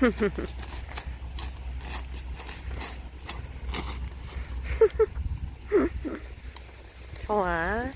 呵呵呵呵呵呵